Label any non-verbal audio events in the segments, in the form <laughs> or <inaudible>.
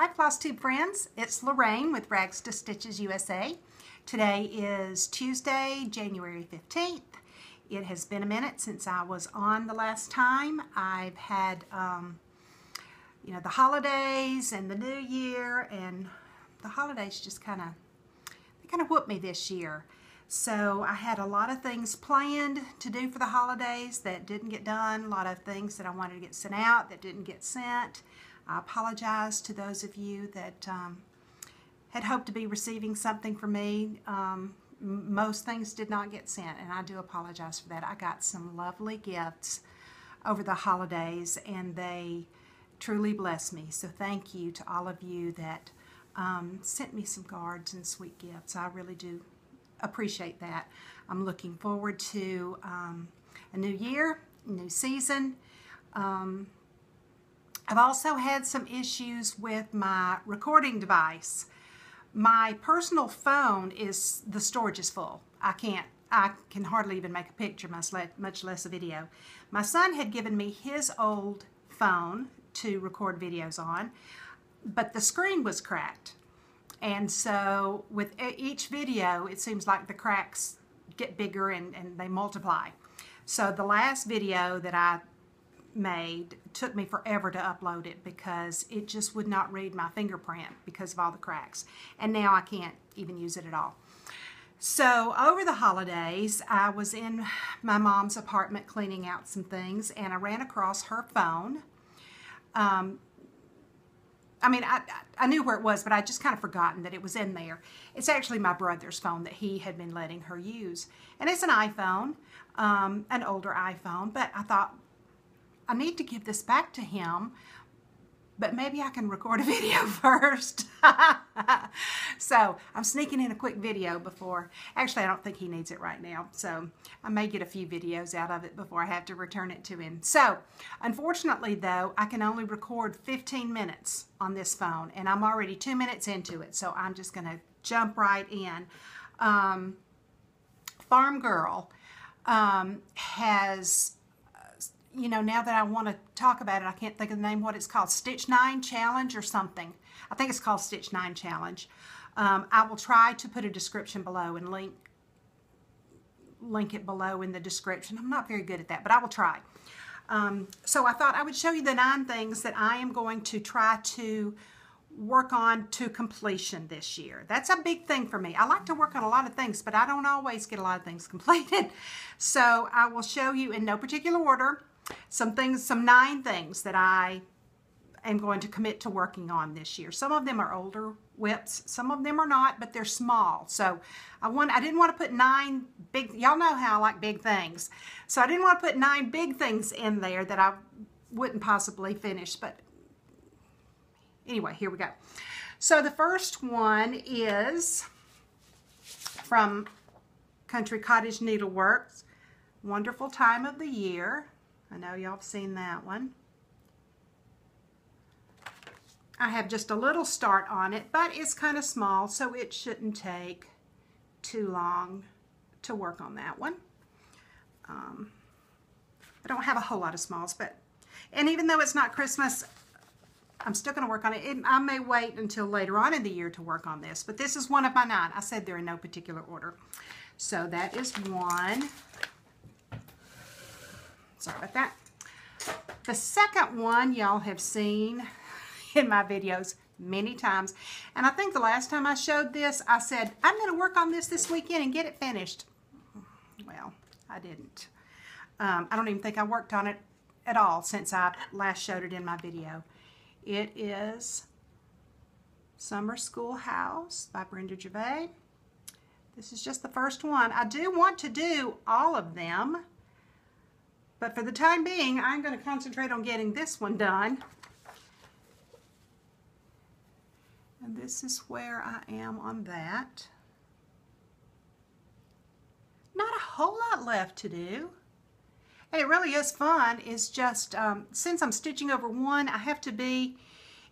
Hi Floss Tube friends, it's Lorraine with Rags to Stitches USA. Today is Tuesday, January 15th. It has been a minute since I was on the last time. I've had, um, you know, the holidays and the new year and the holidays just kind of, they kind of whooped me this year. So I had a lot of things planned to do for the holidays that didn't get done, a lot of things that I wanted to get sent out that didn't get sent. I apologize to those of you that um, had hoped to be receiving something from me. Um, most things did not get sent, and I do apologize for that. I got some lovely gifts over the holidays, and they truly blessed me. So thank you to all of you that um, sent me some cards and sweet gifts. I really do appreciate that. I'm looking forward to um, a new year, new season. Um, I've also had some issues with my recording device. My personal phone is, the storage is full. I can't, I can hardly even make a picture, much less a video. My son had given me his old phone to record videos on, but the screen was cracked. And so with each video, it seems like the cracks get bigger and, and they multiply. So the last video that I made took me forever to upload it because it just would not read my fingerprint because of all the cracks. And now I can't even use it at all. So over the holidays, I was in my mom's apartment cleaning out some things and I ran across her phone. Um, I mean, I, I knew where it was, but I just kind of forgotten that it was in there. It's actually my brother's phone that he had been letting her use. And it's an iPhone, um, an older iPhone, but I thought, I need to give this back to him, but maybe I can record a <laughs> video first. <laughs> so I'm sneaking in a quick video before, actually I don't think he needs it right now. So I may get a few videos out of it before I have to return it to him. So unfortunately though, I can only record 15 minutes on this phone and I'm already two minutes into it. So I'm just gonna jump right in. Um, Farm Girl um, has you know, now that I want to talk about it, I can't think of the name, what it's called, Stitch 9 Challenge or something. I think it's called Stitch 9 Challenge. Um, I will try to put a description below and link link it below in the description. I'm not very good at that, but I will try. Um, so I thought I would show you the nine things that I am going to try to work on to completion this year. That's a big thing for me. I like to work on a lot of things, but I don't always get a lot of things <laughs> completed. So I will show you in no particular order some things, some nine things that I am going to commit to working on this year. Some of them are older WIPs, some of them are not, but they're small. So I want, I didn't want to put nine big, y'all know how I like big things. So I didn't want to put nine big things in there that I wouldn't possibly finish, but anyway, here we go. So the first one is from Country Cottage Needleworks. Wonderful time of the year. I know y'all have seen that one. I have just a little start on it, but it's kind of small, so it shouldn't take too long to work on that one. Um, I don't have a whole lot of smalls, but, and even though it's not Christmas, I'm still going to work on it. it. I may wait until later on in the year to work on this, but this is one of my nine. I said they're in no particular order. So that is one. Sorry about that. The second one y'all have seen <laughs> in my videos many times. And I think the last time I showed this, I said, I'm going to work on this this weekend and get it finished. Well, I didn't. Um, I don't even think I worked on it at all since I last showed it in my video. It is Summer School House by Brenda Gervais. This is just the first one. I do want to do all of them. But for the time being, I'm going to concentrate on getting this one done. And this is where I am on that. Not a whole lot left to do. And it really is fun. It's just, um, since I'm stitching over one, I have to be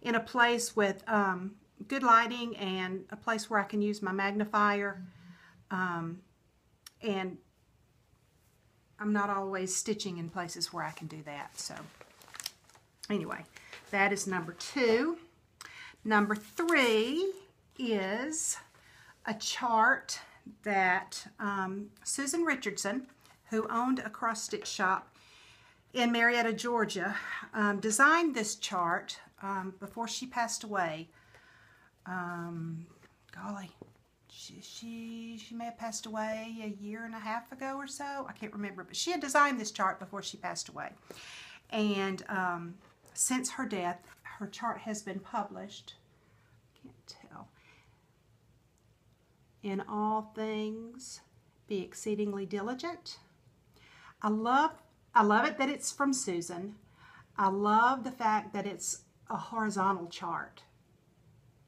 in a place with um, good lighting and a place where I can use my magnifier. Um, and I'm not always stitching in places where I can do that. So anyway, that is number two. Number three is a chart that um, Susan Richardson, who owned a cross stitch shop in Marietta, Georgia, um, designed this chart um, before she passed away. Um, golly, she, she, may have passed away a year and a half ago or so. I can't remember, but she had designed this chart before she passed away. And um, since her death, her chart has been published. Can't tell. In all things, be exceedingly diligent. I love I love it that it's from Susan. I love the fact that it's a horizontal chart.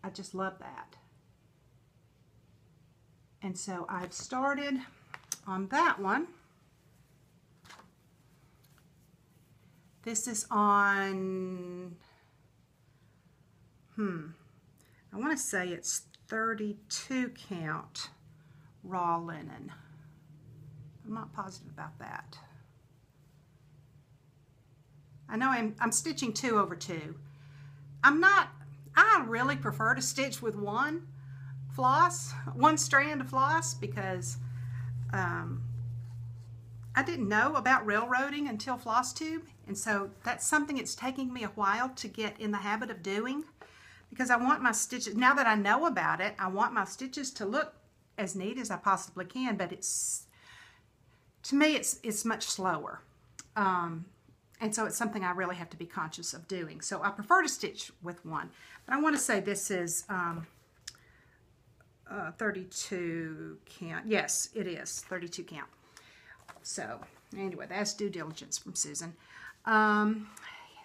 I just love that. And so I've started on that one. This is on, hmm, I want to say it's 32 count raw linen. I'm not positive about that. I know I'm, I'm stitching two over two. I'm not, I really prefer to stitch with one floss, one strand of floss because um, I didn't know about railroading until floss tube. And so that's something it's taking me a while to get in the habit of doing because I want my stitches, now that I know about it, I want my stitches to look as neat as I possibly can, but it's, to me, it's, it's much slower. Um, and so it's something I really have to be conscious of doing. So I prefer to stitch with one. But I want to say this is um, uh, 32 count. Yes, it is 32 count. So anyway, that's due diligence from Susan. Um,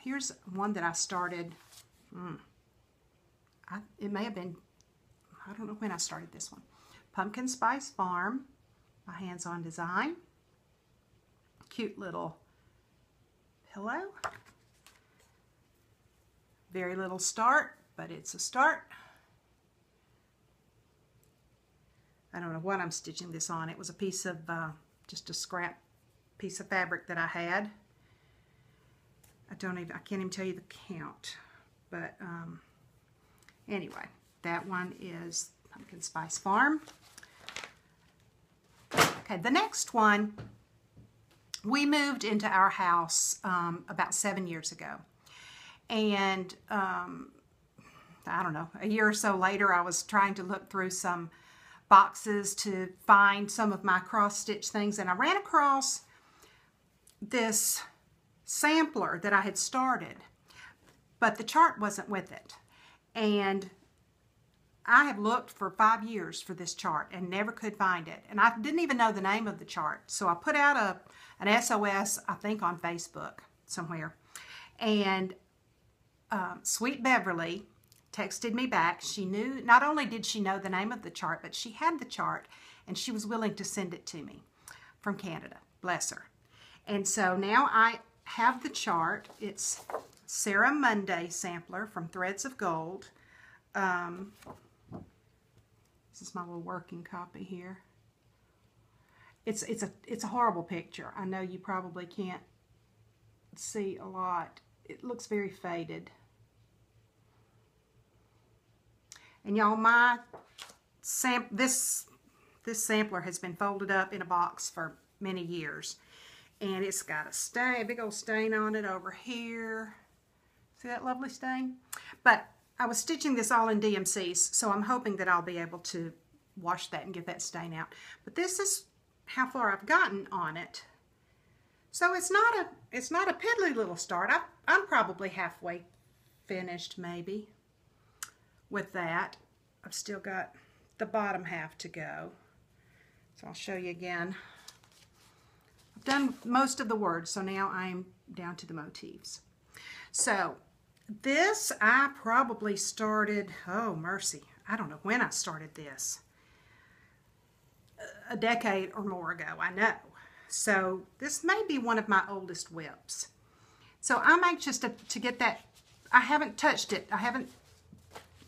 here's one that I started. Hmm, I, it may have been, I don't know when I started this one. Pumpkin Spice Farm, my hands-on design. Cute little pillow. Very little start, but it's a start. I don't know what I'm stitching this on. It was a piece of, uh, just a scrap piece of fabric that I had. I don't even, I can't even tell you the count. But um, anyway, that one is Pumpkin Spice Farm. Okay, the next one we moved into our house um, about seven years ago. And um, I don't know, a year or so later, I was trying to look through some boxes to find some of my cross stitch things, and I ran across this sampler that I had started, but the chart wasn't with it. And I have looked for five years for this chart and never could find it. And I didn't even know the name of the chart. So I put out a an SOS, I think on Facebook somewhere. And um, Sweet Beverly texted me back. She knew, not only did she know the name of the chart, but she had the chart and she was willing to send it to me from Canada. Bless her. And so now I have the chart. It's Sarah Monday sampler from Threads of Gold. Um, this is my little working copy here. It's it's a it's a horrible picture. I know you probably can't see a lot. It looks very faded. And y'all, my sam this this sampler has been folded up in a box for many years. And it's got a stain, a big old stain on it over here. See that lovely stain? But I was stitching this all in DMCs, so I'm hoping that I'll be able to wash that and get that stain out. But this is how far I've gotten on it. So it's not a it's not a piddly little start. I, I'm probably halfway finished maybe with that. I've still got the bottom half to go. So I'll show you again. I've done most of the words, so now I'm down to the motifs. So this I probably started, oh mercy, I don't know when I started this a decade or more ago, I know. So this may be one of my oldest WIPs. So I'm anxious to, to get that. I haven't touched it. I haven't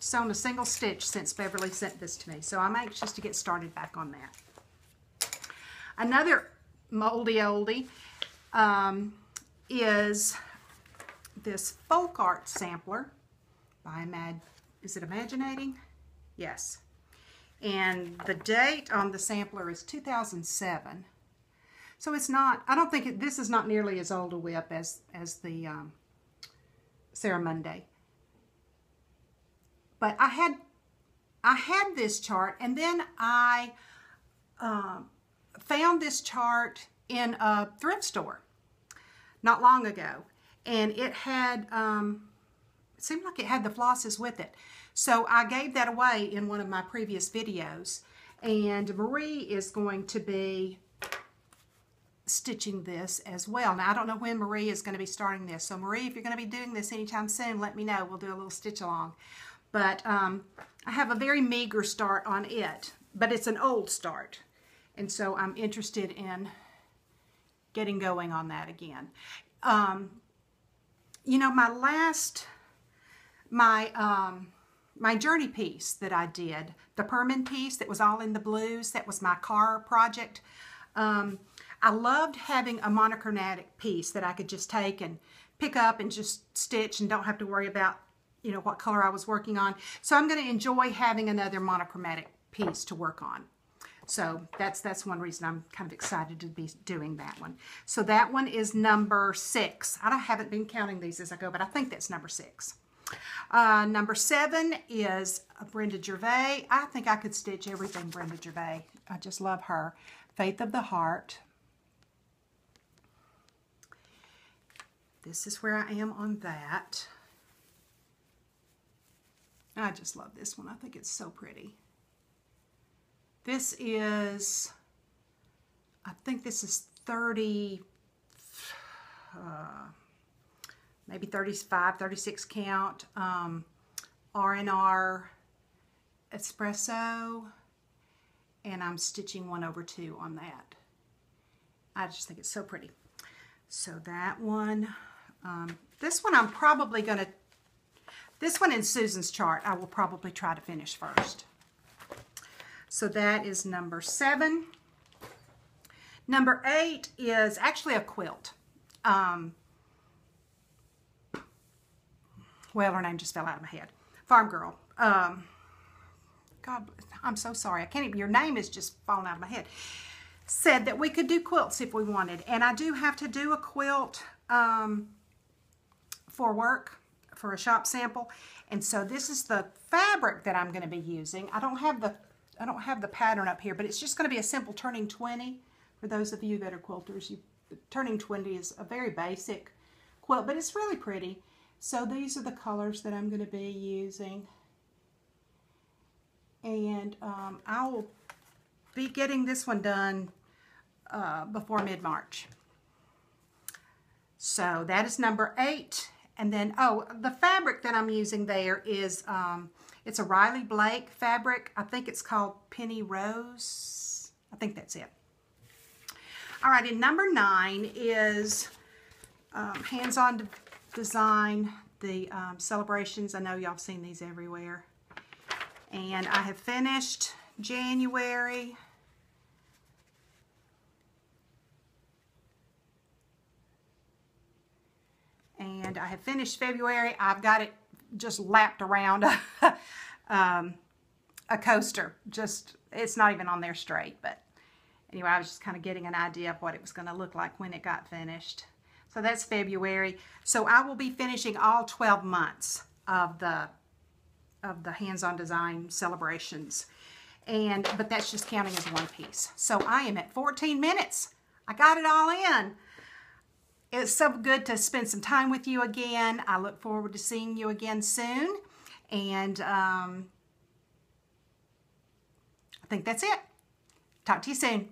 sewn a single stitch since Beverly sent this to me. So I'm anxious to get started back on that. Another moldy oldie um, is this folk art sampler by Mad is it imaginating? Yes. And the date on the sampler is 2007. So it's not, I don't think it, this is not nearly as old a WIP as, as the um, Sarah Monday. But I had, I had this chart and then I um, found this chart in a thrift store not long ago. And it had, um, it seemed like it had the flosses with it. So I gave that away in one of my previous videos. And Marie is going to be stitching this as well. Now, I don't know when Marie is going to be starting this. So Marie, if you're going to be doing this anytime soon, let me know. We'll do a little stitch along. But um, I have a very meager start on it, but it's an old start. And so I'm interested in getting going on that again. Um, you know, my last, my, um, my journey piece that I did, the Perman piece that was all in the blues, that was my car project. Um, I loved having a monochromatic piece that I could just take and pick up and just stitch and don't have to worry about, you know, what color I was working on. So I'm going to enjoy having another monochromatic piece to work on. So that's that's one reason I'm kind of excited to be doing that one. So that one is number six. I haven't been counting these as I go, but I think that's number six. Uh, number seven is Brenda Gervais. I think I could stitch everything Brenda Gervais. I just love her. Faith of the Heart. This is where I am on that. I just love this one. I think it's so pretty. This is, I think this is 30, uh, maybe 35, 36 count um, R&R espresso and I'm stitching one over two on that. I just think it's so pretty. So that one, um, this one I'm probably going to, this one in Susan's chart I will probably try to finish first. So that is number seven. Number eight is actually a quilt. Um, well, her name just fell out of my head. Farm Girl. Um, God, I'm so sorry. I can't even, your name is just falling out of my head. Said that we could do quilts if we wanted. And I do have to do a quilt um, for work, for a shop sample. And so this is the fabric that I'm going to be using. I don't have the I don't have the pattern up here, but it's just going to be a simple turning 20. For those of you that are quilters, you, turning 20 is a very basic quilt, but it's really pretty. So these are the colors that I'm going to be using. And um, I will be getting this one done uh, before mid-March. So that is number eight. And then, oh, the fabric that I'm using there is um, it's a Riley Blake fabric. I think it's called Penny Rose. I think that's it. All right, and number nine is um, hands-on design, the um, celebrations. I know y'all have seen these everywhere. And I have finished January. And I have finished February. I've got it just lapped around <laughs> um, a coaster. Just, it's not even on there straight, but anyway, I was just kind of getting an idea of what it was going to look like when it got finished. So that's February. So I will be finishing all 12 months of the of the hands-on design celebrations. And but that's just counting as one piece. So I am at 14 minutes. I got it all in. It's so good to spend some time with you again. I look forward to seeing you again soon. And um, I think that's it. Talk to you soon.